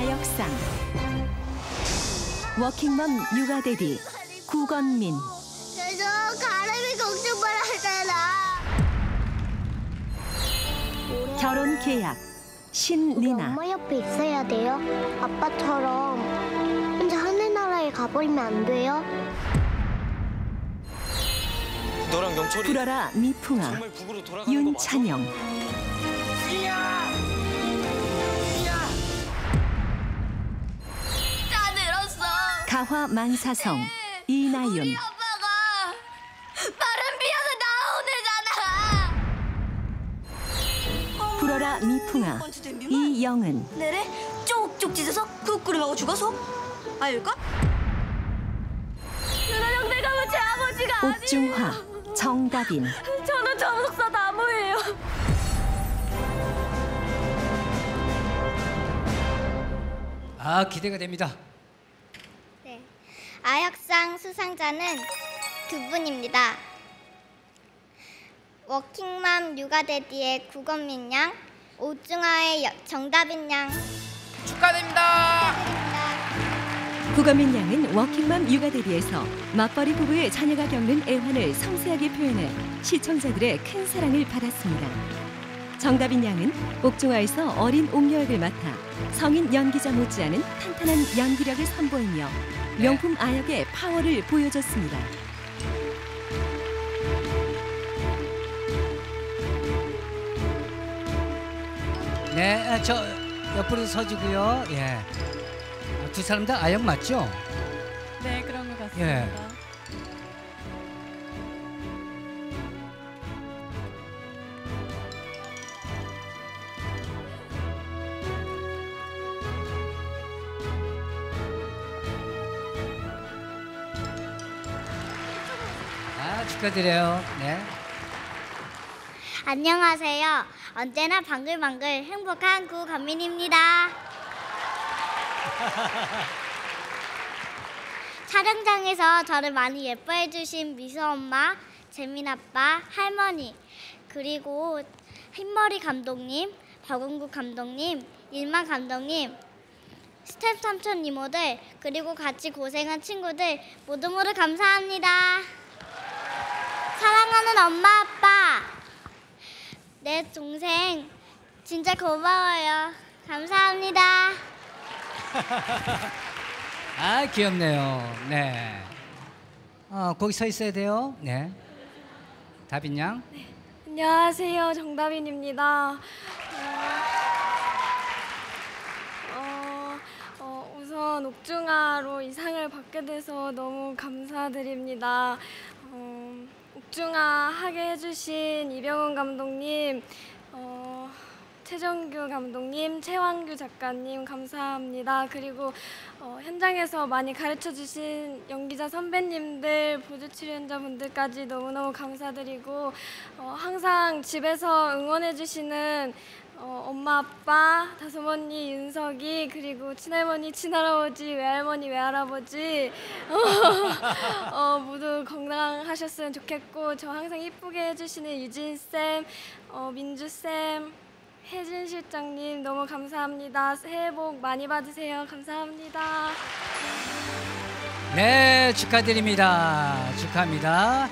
아역상 워킹맘 육아대디 구건민 그래서 가람이 걱정만 하잖아. 결혼 계약 신리나 엄마 옆에 있어야 돼요. 아빠처럼 혼자 하늘나라에 가버리면 안 돼요. 너랑 영철이 불어라 미풍아 정말 북으로 돌아가는 거 맞아? 윤찬영 가화 만사성 이나윤 우리 아빠가 바람 피워서 나오네잖아. 불어라 미풍아 이영은 내래 쪽쪽 찢어서 국 끓여먹어 죽어서 알까? 누나 형들가 제 아버지가 옥중화 정다빈 저는 정석사 나무예요. 아 기대가 됩니다. 네. 아역상 수상자는 두 분입니다. 워킹맘 육아데디의 구건민 양, 오중아의 여- 정다빈 양. 축하드립니다. 축하드립니다. 구건민 양은 워킹맘 육아대리에서 맞벌이 부부의 자녀가 겪는 애환을 섬세하게 표현해 시청자들의 큰 사랑을 받았습니다. 정다빈 양은 옥중화에서 어린 옥녀역을 맡아 성인 연기자 못지않은 탄탄한 연기력을 선보이며 명품 아역의 파워를 보여줬습니다. 네, 아, 저 옆으로 서주고요. 예. 아, 두 사람 다 아역 맞죠? 네, 그런 것 같습니다. 예. 축하드려요. 네. 안녕하세요. 언제나 방글방글 행복한 구건민입니다. 촬영장에서 저를 많이 예뻐해 주신 미수 엄마, 재민 아빠, 할머니, 그리고 흰머리 감독님, 박원국 감독님, 일만 감독님, 스텝 삼촌 이모들, 그리고 같이 고생한 친구들 모두 모두 감사합니다. 사랑하는 엄마 아빠, 내 동생 진짜 고마워요. 감사합니다. 아, 귀엽네요. 네. 어, 거기 서 있어야 돼요. 네. 다빈 양. 안녕하세요, 정다빈입니다. 어, 어, 우선 옥중아로 이 상을 받게 돼서 너무 감사드립니다. 어, 옥중아 하게 해주신 이병헌 감독님, 어, 최정규 감독님, 최왕규 작가님 감사합니다. 그리고 어, 현장에서 많이 가르쳐 주신 연기자 선배님들, 보조 출연자분들까지 너무너무 감사드리고 어, 항상 집에서 응원해 주시는 어, 엄마, 아빠, 다솜언니, 윤석이 그리고 친할머니, 친할아버지, 외할머니, 외할아버지 어, 어, 모두 건강하셨으면 좋겠고 저 항상 이쁘게 해주시는 유진 쌤, 어, 민주 쌤, 혜진 실장님 너무 감사합니다. 새해 복 많이 받으세요. 감사합니다. 네, 축하드립니다. 축하합니다.